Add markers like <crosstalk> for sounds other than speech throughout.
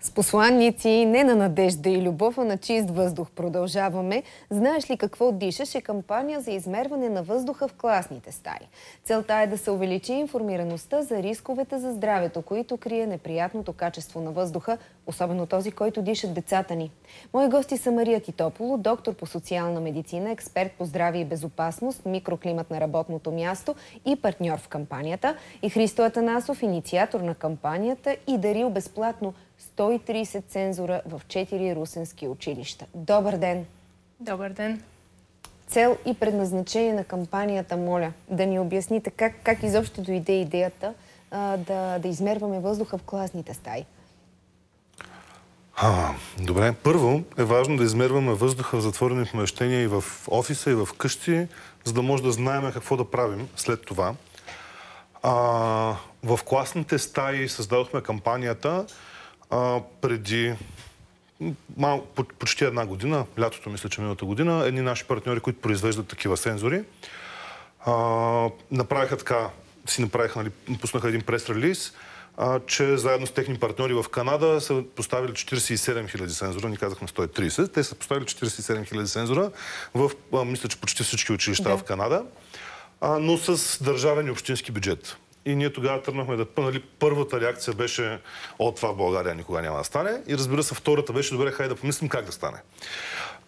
С посланници не на надежда и любов, а на чист въздух продължаваме. Знаеш ли какво дишаш е кампания за измерване на въздуха в класните стаи. Целта е да се увеличи информираността за рисковете за здравето, които крие неприятното качество на въздуха, особено този, който дишат децата ни. Мои гости са Мария Титополо, доктор по социална медицина, експерт по здраве и безопасност, микроклимат на работното място и партньор в кампанията, и Христо Атанасов, инициатор на кампанията и дарил безплатно 130 цензура в 4 русенски училища. Добър ден! Добър ден! Цел и предназначение на кампанията, моля, да ни обясните как, как изобщо дойде идеята а, да, да измерваме въздуха в класните стаи. А, добре. Първо е важно да измерваме въздуха в затворени помещения и в офиса, и в къщи, за да може да знаем какво да правим след това. А, в класните стаи създадохме кампанията а, преди мал, почти една година, лятото мисля, че миналата година, едни наши партньори, които произвеждат такива сензори, а, направиха така, си направиха, нали, пуснаха един прес-релиз, а, че заедно с техни партньори в Канада са поставили 47 000 сензора, ни казахме 130, те са поставили 47 000 сензора в, а, мисля, че почти всички училища да. в Канада, а, но с държавен и общински бюджет. И ние тогава тръгнахме да... Нали, първата реакция беше от това в България никога няма да стане. И разбира се, втората беше добре, хайде да помислим как да стане.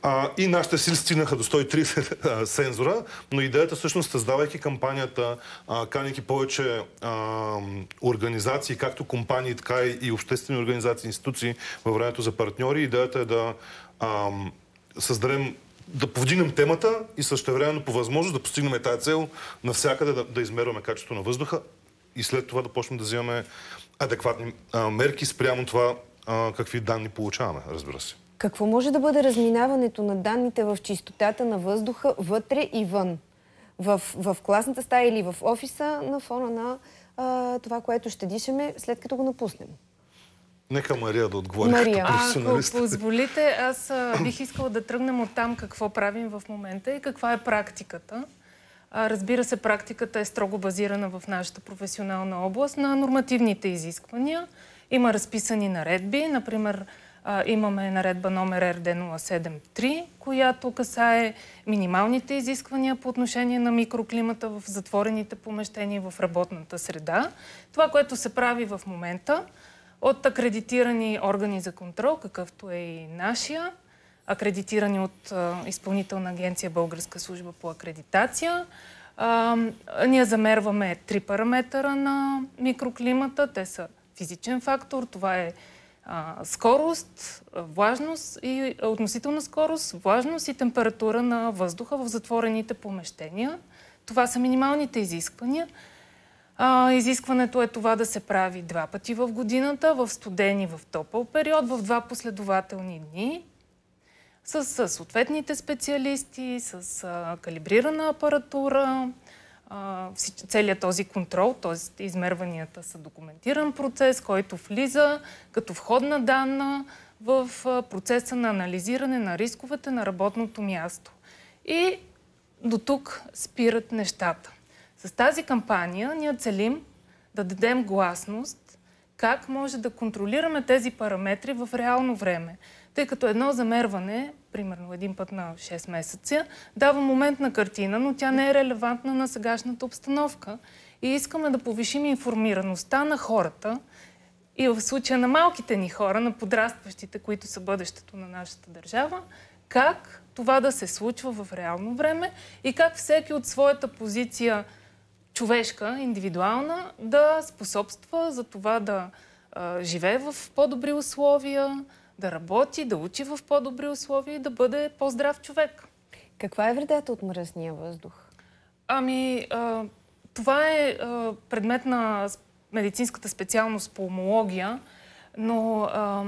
А, и нашите сили стигнаха до 130 сензора, но идеята всъщност, създавайки кампанията, а, повече а, организации, както компании, така и обществени организации, институции във времето за партньори, идеята е да а, създадем да повдигнем темата и същевременно по възможност да постигнем тази цел навсякъде да, да измерваме качеството на въздуха и след това да почнем да вземаме адекватни а, мерки спрямо това а, какви данни получаваме, разбира се. Какво може да бъде разминаването на данните в чистотата на въздуха вътре и вън? В, в класната стая или в офиса на фона на а, това, което ще дишаме след като го напуснем? Нека Мария да отговори Мария. Ако позволите, аз бих искала да тръгнем от там какво правим в момента и каква е практиката. Разбира се, практиката е строго базирана в нашата професионална област на нормативните изисквания. Има разписани наредби. Например, имаме наредба номер РД 073, която касае минималните изисквания по отношение на микроклимата в затворените помещения в работната среда. Това, което се прави в момента от акредитирани органи за контрол, какъвто е и нашия, акредитирани от Изпълнителна агенция Българска служба по акредитация. Ние замерваме три параметъра на микроклимата. Те са физичен фактор, това е скорост, влажност и относителна скорост, влажност и температура на въздуха в затворените помещения. Това са минималните изисквания. Изискването е това да се прави два пъти в годината, в студен и в топъл период, в два последователни дни с, съответните специалисти, с калибрирана апаратура, целият този контрол, т.е. измерванията са документиран процес, който влиза като входна данна в процеса на анализиране на рисковете на работното място. И до тук спират нещата. С тази кампания ние целим да дадем гласност как може да контролираме тези параметри в реално време. Тъй като едно замерване, примерно един път на 6 месеца, дава моментна картина, но тя не е релевантна на сегашната обстановка. И искаме да повишим информираността на хората и в случая на малките ни хора, на подрастващите, които са бъдещето на нашата държава, как това да се случва в реално време и как всеки от своята позиция човешка, индивидуална, да способства за това да а, живее в по-добри условия, да работи, да учи в по-добри условия и да бъде по-здрав човек. Каква е вредата от мръсния въздух? Ами, а, това е а, предмет на медицинската специалност пулмология, но а,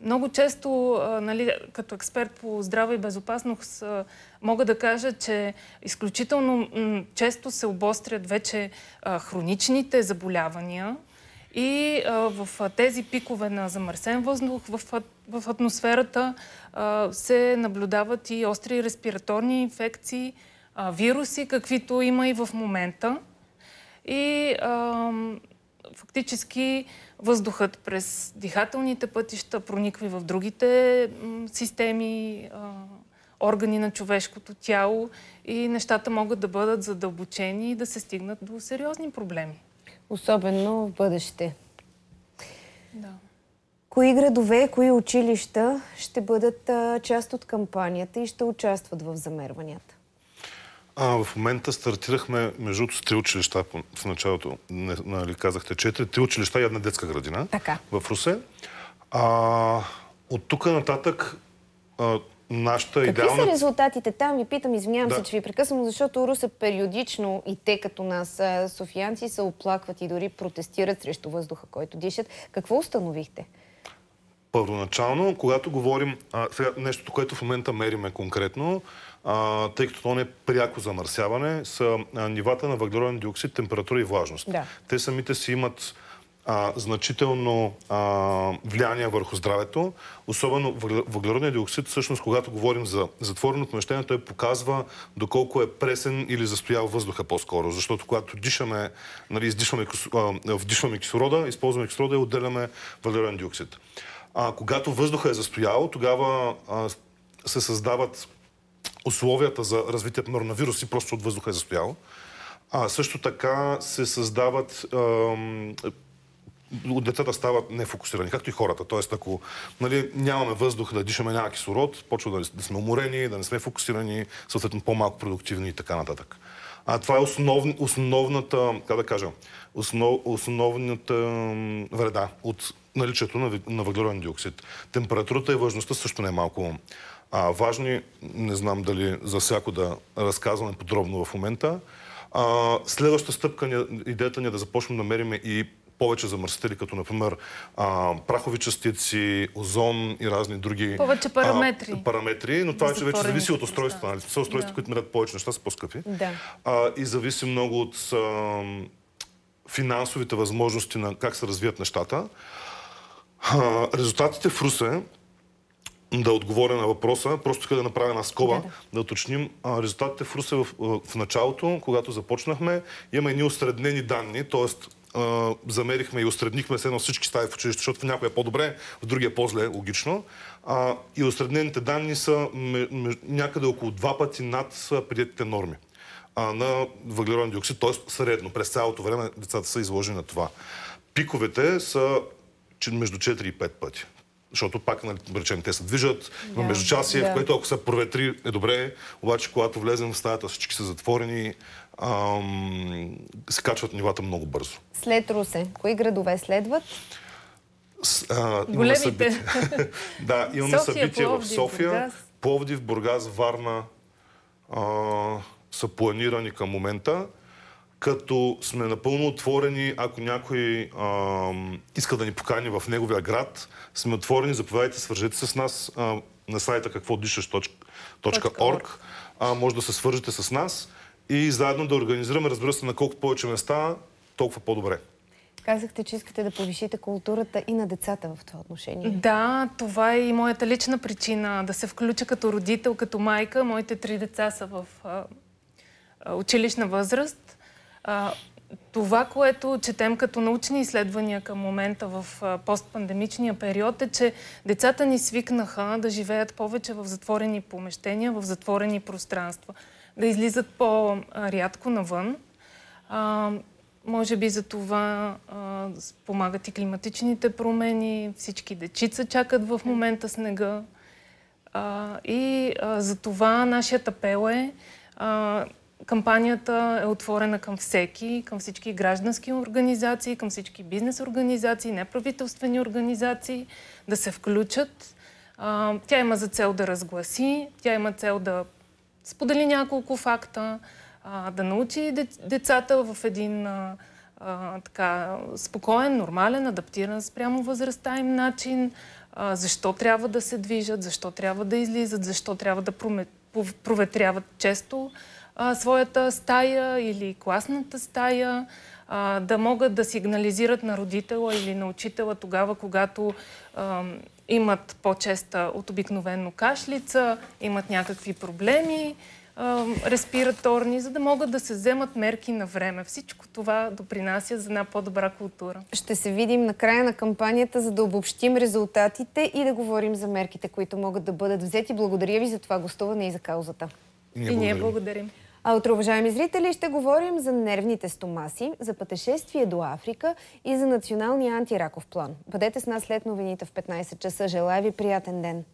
много често, а, нали, като експерт по здраве и безопасност, а, мога да кажа, че изключително често се обострят вече а, хроничните заболявания, и в тези пикове на замърсен въздух в, атмосферата се наблюдават и остри респираторни инфекции, вируси, каквито има и в момента. И фактически въздухът през дихателните пътища прониква и в другите системи, органи на човешкото тяло и нещата могат да бъдат задълбочени и да се стигнат до сериозни проблеми. Особено в бъдеще. Да. Кои градове, кои училища ще бъдат а, част от кампанията и ще участват в замерванията? А, в момента стартирахме, между другото, с три училища в началото. Не, нали, казахте четири. Три училища и една детска градина Така. в Русе. А, от тук нататък а, нашата Какви идеална... са резултатите там? Ви питам, извинявам Да. се, че ви прекъсвам, защото Русе периодично и те като нас, софиянци, се оплакват и дори протестират срещу въздуха, който дишат. Какво установихте? Първоначално, когато говорим, а, сега нещото, което в момента мериме конкретно, а, тъй като то не е пряко замърсяване, са а, нивата на въглероден диоксид, температура и влажност. Да. Те самите си имат а, значително а, влияние върху здравето. Особено въгле- въглеродният диоксид, всъщност, когато говорим за затворено помещение, той показва доколко е пресен или застоял въздуха по-скоро. Защото когато дишаме, нали, издишваме, а, вдишваме кислорода, използваме кислорода и отделяме въглероден диоксид. А, когато въздуха е застоял, тогава а, се създават условията за развитие на коронавируси, просто от въздуха е застоял. А също така се създават ам, децата стават нефокусирани, както и хората. Тоест, ако нали, нямаме въздух да дишаме, няма кислород, почва да, сме уморени, да не сме фокусирани, съответно по-малко продуктивни и така нататък. А това е основ, основната, как да кажа, основ, основната вреда от наличието на, на въглероден диоксид. Температурата и важността също не е малко а, важни. Не знам дали за всяко да разказваме подробно в момента. А, следваща стъпка, идеята ни е да започнем да мериме и повече замърсители, като например а, прахови частици, озон и разни други Повече параметри. А, параметри, но това вече, вече зависи от устройствата. места. Нали? Са устройства, Да. които мерят повече неща, са по-скъпи. Да. А, и зависи много от а, финансовите възможности на как се развият нещата. А, резултатите в Русе, да отговоря на въпроса, просто иска да направя една скоба, Да, да, да. да уточним. А, резултатите в Русе в, в началото, когато започнахме, има едни осреднени данни, т.е. замерихме и осреднихме се на всички стаи в училище, защото в някой е по-добре, в другия е по-зле, логично. А, и осреднените данни са някъде около два пъти над а, приетите норми а, на въглероден диоксид, т.е. средно. През цялото време децата са изложени на това. Пиковете са между 4 и 5 пъти. Защото пак, нали, речем, те се движат, има Да, междучасие, да. в което ако се проветри е добре, обаче когато влезем в стаята, всички са затворени, ам, се качват нивата много бързо. След Русе, кои градове следват? С- а, имаме Големите. събития. <laughs> да, имаме София, събития в Пловдив, София, Бургас. Пловдив, Бургас, Варна а, са планирани към момента, като сме напълно отворени, ако някой а, иска да ни покани в неговия град, сме отворени, заповядайте, свържете се с нас а, на сайта какво дишаш.org. А, може да се свържете с нас и заедно да организираме, разбира се, на колко повече места, толкова по-добре. Казахте, че искате да повишите културата и на децата в това отношение. Да, това е и моята лична причина да се включа като родител, като майка. Моите три деца са в а, училищна възраст. А, това, което четем като научни изследвания към момента в постпандемичния период е, че децата ни свикнаха да живеят повече в затворени помещения, в затворени пространства, да излизат по-рядко навън. А, може би за това а, помагат и климатичните промени, всички дечица чакат в момента снега. А, и а, за това нашият апел е кампанията е отворена към всеки, към всички граждански организации, към всички бизнес организации, неправителствени организации да се включат. А, тя има за цел да разгласи, тя има цел да сподели няколко факта, а, да научи де- децата в един а, така спокоен, нормален, адаптиран спрямо възрастта им начин, защо трябва да се движат, защо трябва да излизат, защо трябва да проветряват често а, своята стая или класната стая, а, да могат да сигнализират на родителя или на учителя тогава, когато а, имат по-честа от обикновено кашлица, имат някакви проблеми, респираторни, за да могат да се вземат мерки на време. Всичко това допринася за една по-добра култура. Ще се видим на края на кампанията, за да обобщим резултатите и да говорим за мерките, които могат да бъдат взети. Благодаря ви за това гостуване и за каузата. И ние, и ние благодарим. А утре, уважаеми зрители, ще говорим за нервните стомаси, за пътешествие до Африка и за националния антираков план. Бъдете с нас след новините в 15 часа. Желая ви приятен ден!